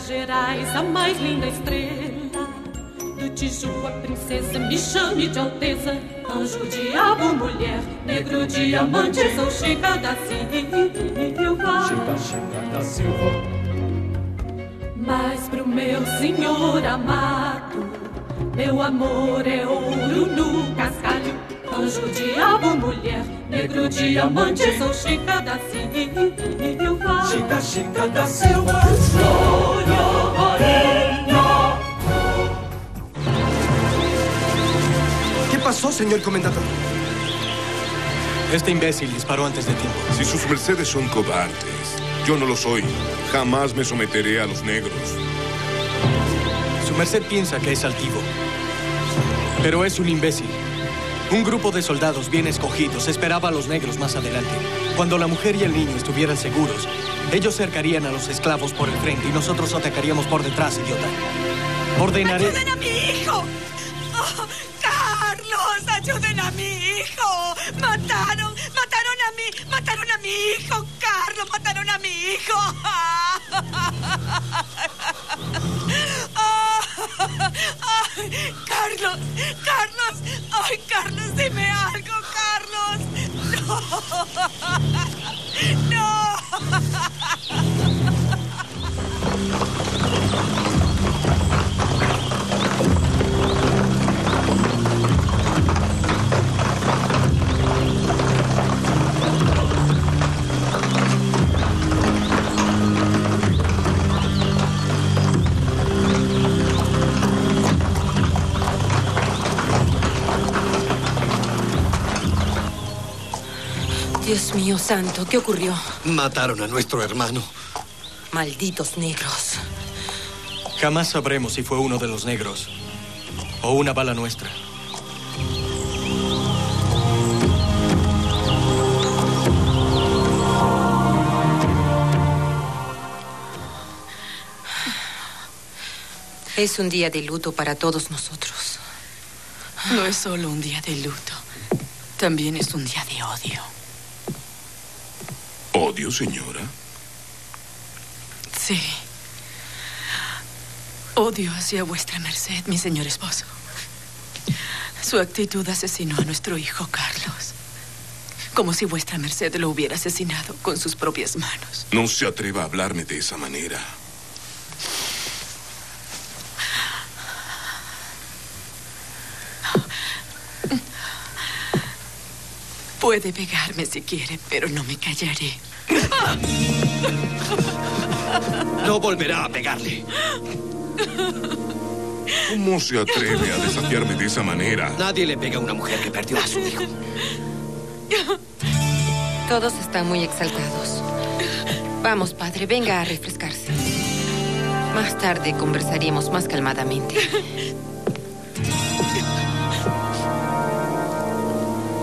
das Gerais, a mais linda estrela. Do Tijuca, princesa, me chame de alteza. Anjo, diabo, mulher, negro, diamante. Sou Chica da Silva. Chica, Chica da Silva. Mas pro meu senhor amado, meu amor é ouro no cascalho. Anjo, diabo, mulher, negro, diamante, sou Chica da Silva. Chica, Chica da Silva. Pasó, señor comendador? Este imbécil disparó antes de tiempo. Si sus mercedes son cobardes, yo no lo soy. Jamás me someteré a los negros. Su merced piensa que es altivo. Pero es un imbécil. Un grupo de soldados bien escogidos esperaba a los negros más adelante. Cuando la mujer y el niño estuvieran seguros, ellos cercarían a los esclavos por el frente y nosotros atacaríamos por detrás, idiota. Ordenaré... ¡Ayuden a mi hijo! Oh, hijo! ¡Carlos! ¡Mataron a mi hijo! ¡Ay, ¡Carlos! ¡Carlos! ¡Ay, Carlos! ¡Dime algo, Carlos! ¡No! ¡No! Dios mío santo, ¿qué ocurrió? Mataron a nuestro hermano. Malditos negros. Jamás sabremos si fue uno de los negros o una bala nuestra. Es un día de luto para todos nosotros. No es solo un día de luto. También es un día de odio. ¿Odio, señora? Sí. Odio hacia vuestra merced, mi señor esposo. Su actitud asesinó a nuestro hijo Carlos. Como si vuestra merced lo hubiera asesinado con sus propias manos. No se atreva a hablarme de esa manera. Puede pegarme si quiere, pero no me callaré. No volverá a pegarle. ¿Cómo se atreve a desafiarme de esa manera? Nadie le pega a una mujer que perdió a su hijo. Todos están muy exaltados. Vamos, padre, venga a refrescarse. Más tarde conversaremos más calmadamente.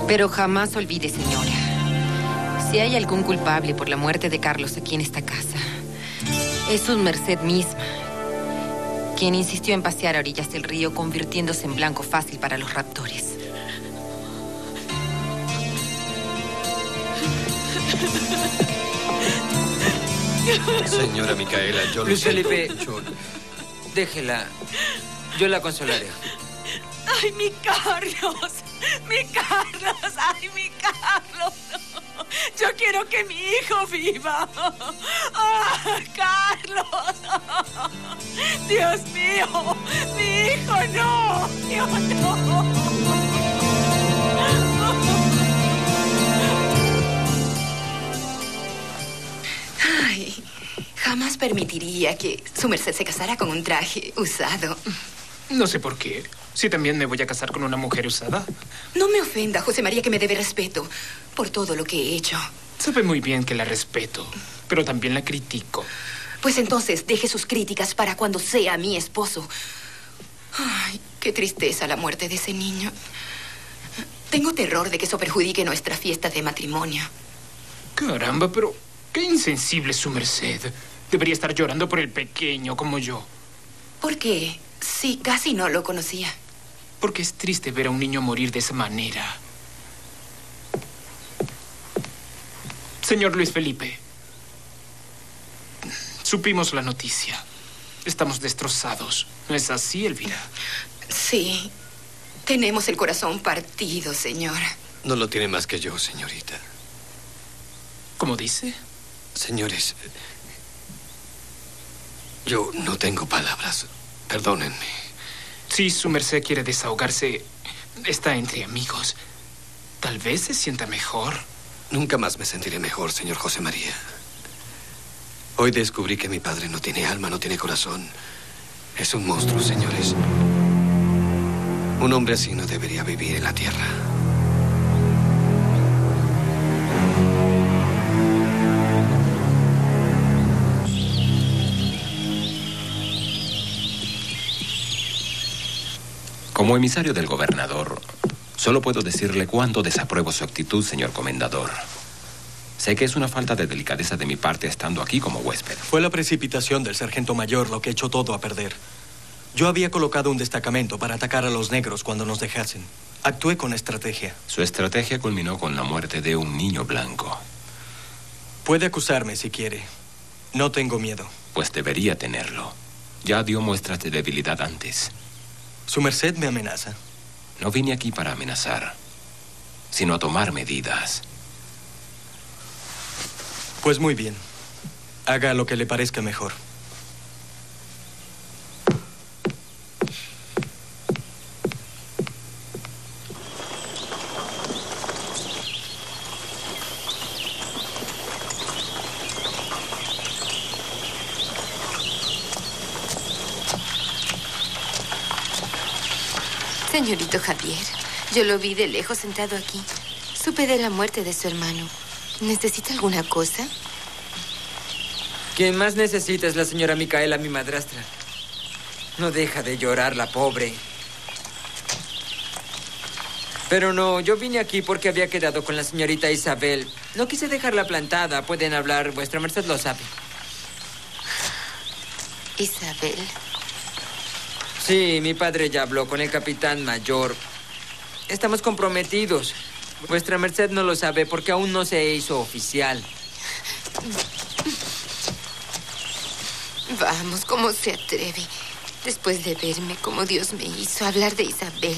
Pero jamás olvide, señora, si hay algún culpable por la muerte de Carlos aquí en esta casa, es su merced misma, quien insistió en pasear a orillas del río convirtiéndose en blanco fácil para los raptores. Señora Micaela, yo lo Luis siento Felipe. mucho. Déjela. Yo la consolaré. ¡Ay, mi Carlos! ¡Mi Carlos! ¡Ay, mi Carlos! Yo quiero que mi hijo viva. ¡Ah, Carlos! ¡Dios mío! ¡Mi hijo no! ¡Dios Ay, jamás permitiría que su merced se casara con un traje usado. No sé por qué. Si también me voy a casar con una mujer usada. No me ofenda, José María, que me debe respeto por todo lo que he hecho. Sabe muy bien que la respeto, pero también la critico. Pues entonces deje sus críticas para cuando sea mi esposo. Ay, qué tristeza la muerte de ese niño. Tengo terror de que eso perjudique nuestra fiesta de matrimonio. Caramba, pero qué insensible es su merced. Debería estar llorando por el pequeño como yo. ¿Por qué? Sí, casi no lo conocía. Porque es triste ver a un niño morir de esa manera. Señor Luis Felipe, supimos la noticia. Estamos destrozados. ¿No es así, Elvira? Sí. Tenemos el corazón partido, señor. No lo tiene más que yo, señorita. ¿Cómo dice? Señores, yo no tengo palabras. Perdónenme. Si su merced quiere desahogarse, está entre amigos. Tal vez se sienta mejor. Nunca más me sentiré mejor, señor José María. Hoy descubrí que mi padre no tiene alma, no tiene corazón. Es un monstruo, señores. Un hombre así no debería vivir en la tierra. Como emisario del gobernador, solo puedo decirle cuánto desapruebo su actitud, señor comendador. Sé que es una falta de delicadeza de mi parte estando aquí como huésped. Fue la precipitación del sargento mayor lo que echó todo a perder. Yo había colocado un destacamento para atacar a los negros cuando nos dejasen. Actué con estrategia. Su estrategia culminó con la muerte de un niño blanco. Puede acusarme si quiere. No tengo miedo. Pues debería tenerlo. Ya dio muestras de debilidad antes. Su merced me amenaza. No vine aquí para amenazar, sino a tomar medidas. Pues muy bien. Haga lo que le parezca mejor. Señorito Javier, yo lo vi de lejos sentado aquí. Supe de la muerte de su hermano. ¿Necesita alguna cosa? Quien más necesita es la señora Micaela, mi madrastra. No deja de llorar la pobre. Pero no, yo vine aquí porque había quedado con la señorita Isabel. No quise dejarla plantada. Pueden hablar, vuestra merced lo sabe. Isabel. Sí, mi padre ya habló con el capitán mayor. Estamos comprometidos. Vuestra merced no lo sabe porque aún no se hizo oficial. Vamos, ¿cómo se atreve? Después de verme como Dios me hizo hablar de Isabel.